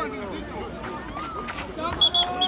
Mvua ni nzito.